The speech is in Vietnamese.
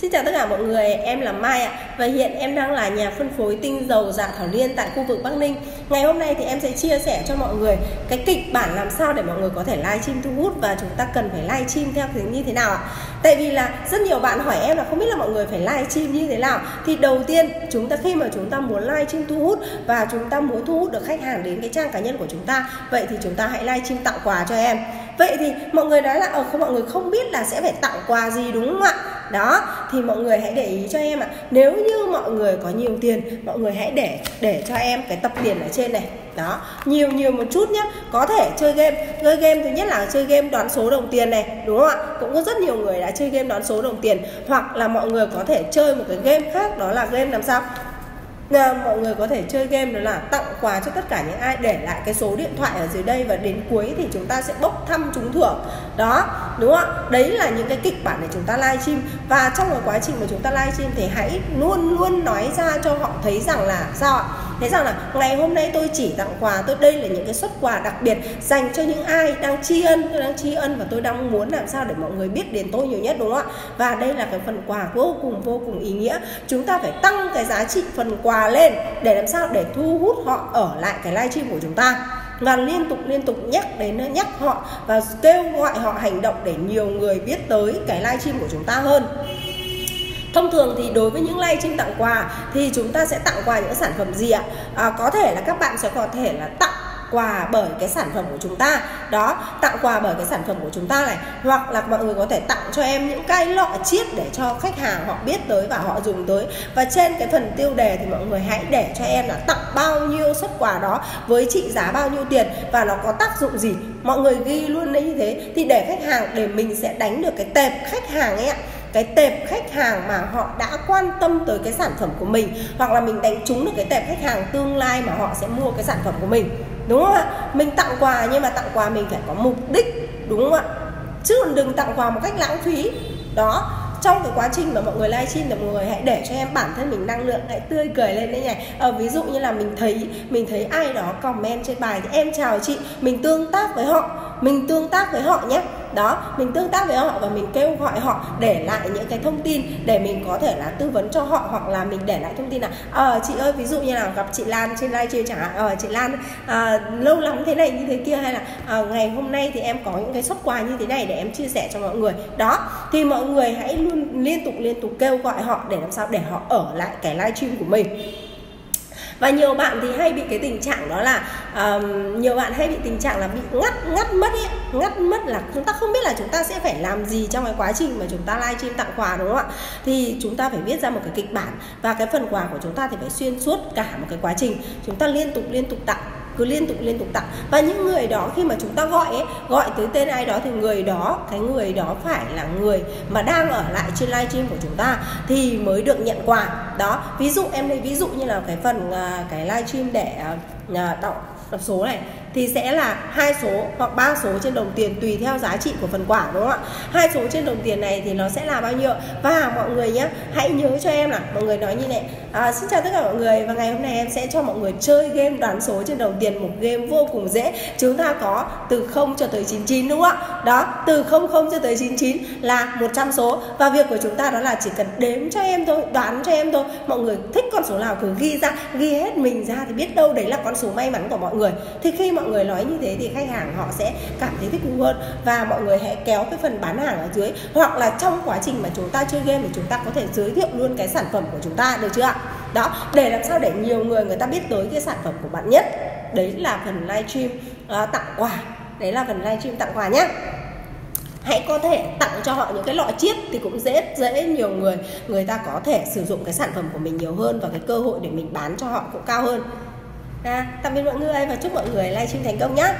Xin chào tất cả mọi người, em là Mai ạ. Và hiện em đang là nhà phân phối tinh dầu giả thảo liên tại khu vực Bắc Ninh. Ngày hôm nay thì em sẽ chia sẻ cho mọi người cái kịch bản làm sao để mọi người có thể livestream thu hút Và chúng ta cần phải livestream theo thứ như thế nào ạ? Tại vì là rất nhiều bạn hỏi em là không biết là mọi người phải livestream như thế nào. Thì đầu tiên chúng ta khi mà chúng ta muốn livestream thu hút Và chúng ta muốn thu hút được khách hàng đến cái trang cá nhân của chúng ta Vậy thì chúng ta hãy livestream tặng quà cho em. Vậy thì mọi người nói là ở ờ, không mọi người không biết là sẽ phải tặng quà gì đúng không ạ? Đó, thì mọi người hãy để ý cho em ạ. Nếu như mọi người có nhiều tiền, mọi người hãy để để cho em cái tập tiền ở trên này. Đó, nhiều nhiều một chút nhé có thể chơi game chơi game thứ nhất là chơi game đoán số đồng tiền này, đúng không ạ? Cũng có rất nhiều người đã chơi game đoán số đồng tiền. Hoặc là mọi người có thể chơi một cái game khác, đó là game làm sao? Là mọi người có thể chơi game đó là tặng quà cho tất cả những ai để lại cái số điện thoại ở dưới đây và đến cuối thì chúng ta sẽ bốc thăm trúng thưởng. Đó, đúng không ạ? Đấy là những cái kịch bản để chúng ta livestream. Và trong cái quá trình mà chúng ta livestream thì hãy luôn luôn nói ra cho họ thấy rằng là sao ạ? Thế rằng là ngày hôm nay tôi chỉ tặng quà, tôi đây là những cái xuất quà đặc biệt dành cho những ai đang tri ân, tôi đang tri ân và tôi đang muốn làm sao để mọi người biết đến tôi nhiều nhất, đúng không ạ? Và đây là cái phần quà vô cùng vô cùng ý nghĩa. Chúng ta phải tăng cái giá trị phần quà lên để làm sao để thu hút họ ở lại cái livestream của chúng ta. Và liên tục liên tục nhắc đến, nhắc họ và kêu gọi họ hành động để nhiều người biết tới cái livestream của chúng ta hơn. Thông thường thì đối với những livestream tặng quà thì chúng ta sẽ tặng quà những sản phẩm gì ạ? À, có thể là các bạn sẽ có thể là tặng quà bởi cái sản phẩm của chúng ta. Đó tặng quà bởi cái sản phẩm của chúng ta này. Hoặc là mọi người có thể tặng cho em những cái lọ chiết để cho khách hàng họ biết tới và họ dùng tới. Và trên cái phần tiêu đề thì mọi người hãy để cho em là tặng bao nhiêu xuất quà đó với trị giá bao nhiêu tiền và nó có tác dụng gì? Mọi người ghi luôn như thế thì để khách hàng để mình sẽ đánh được cái tệp khách hàng ấy ạ cái tệp khách hàng mà họ đã quan tâm tới cái sản phẩm của mình hoặc là mình đánh trúng được cái tệp khách hàng tương lai mà họ sẽ mua cái sản phẩm của mình. Đúng không ạ? Mình tặng quà nhưng mà tặng quà mình phải có mục đích đúng không ạ? Chứ đừng tặng quà một cách lãng phí. Đó trong cái quá trình mà mọi người livestream là mọi người hãy để cho em bản thân mình năng lượng hãy tươi cười lên đấy này ờ, ví dụ như là mình thấy mình thấy ai đó comment trên bài thì em chào chị mình tương tác với họ mình tương tác với họ nhé đó mình tương tác với họ và mình kêu gọi họ để lại những cái thông tin để mình có thể là tư vấn cho họ hoặc là mình để lại thông tin là ờ chị ơi ví dụ như là gặp chị Lan trên livestream chẳng hạn ờ chị Lan à, lâu lắm thế này như thế kia hay là à, ngày hôm nay thì em có những cái xuất quà như thế này để em chia sẻ cho mọi người. Đó thì mọi người hãy luôn liên tục liên tục kêu gọi họ để làm sao để họ ở lại cái livestream của mình và nhiều bạn thì hay bị cái tình trạng đó là um, nhiều bạn hay bị tình trạng là bị ngắt ngắt mất ấy ngắt mất là chúng ta không biết là chúng ta sẽ phải làm gì trong cái quá trình mà chúng ta livestream tặng quà đúng không ạ? Thì chúng ta phải viết ra một cái kịch bản và cái phần quà của chúng ta thì phải xuyên suốt cả một cái quá trình. Chúng ta liên tục liên tục tặng cứ liên tục liên tục tặng. Và những người đó khi mà chúng ta gọi ấy, gọi tới tên ai đó thì người đó cái người đó phải là người mà đang ở lại trên livestream của chúng ta thì mới được nhận quà. Đó ví dụ em lấy ví dụ như là cái phần à, cái livestream để à, à, đọc đọc số này thì sẽ là hai số hoặc ba số trên đồng tiền tùy theo giá trị của phần quả đúng không ạ? Hai số trên đồng tiền này thì nó sẽ là bao nhiêu? Và mọi người nhé hãy nhớ cho em là mọi người nói như này. À, xin chào tất cả mọi người và ngày hôm nay em sẽ cho mọi người chơi game đoán số trên đồng tiền một game vô cùng dễ. Chúng ta có từ 0 cho tới 99 đúng không ạ? Đó từ 00 cho tới 99 là 100 số. Và việc của chúng ta đó là chỉ cần đếm cho em thôi đoán cho em thôi. Mọi người thích con số nào cứ ghi ra ghi hết mình ra thì biết đâu đấy là con số may mắn của mọi người. Thì khi mọi người nói như thế thì khách hàng họ sẽ cảm thấy thích thú hơn và mọi người hãy kéo cái phần bán hàng ở dưới hoặc là trong quá trình mà chúng ta chơi game thì chúng ta có thể giới thiệu luôn cái sản phẩm của chúng ta được chưa ạ? Đó để làm sao để nhiều người người ta biết tới cái sản phẩm của bạn nhất. Đấy là phần livestream uh, tặng quà. Đấy là phần livestream tặng quà nhé hãy có thể tặng cho họ những cái lọ chiết thì cũng dễ dễ nhiều người người ta có thể sử dụng cái sản phẩm của mình nhiều hơn và cái cơ hội để mình bán cho họ cũng cao hơn à, tạm biệt mọi người và chúc mọi người livestream thành công nhé